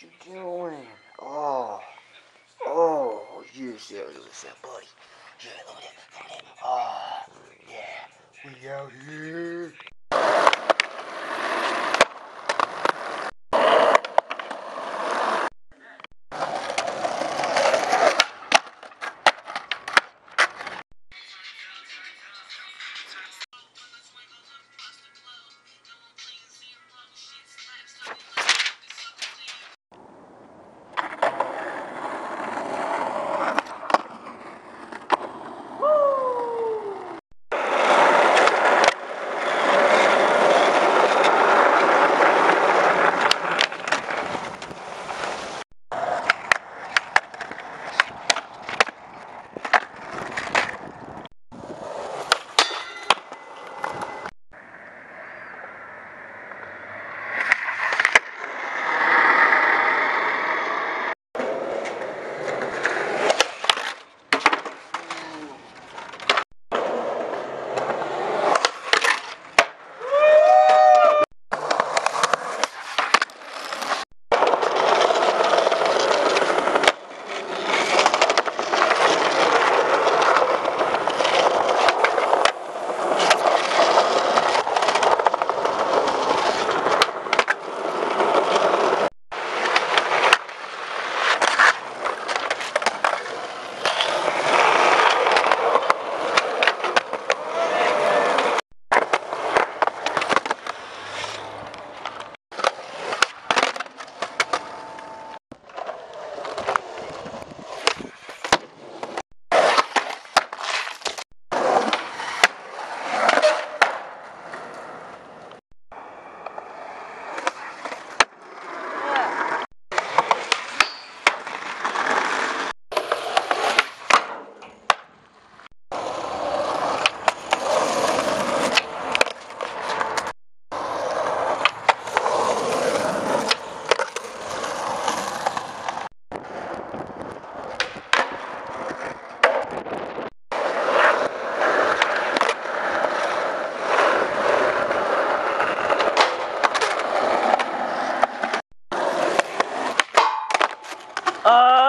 What you doing? Oh, oh, yes, yeah, look at that, buddy. Yeah, look at that, look at that. Oh, yeah, we out here. 啊、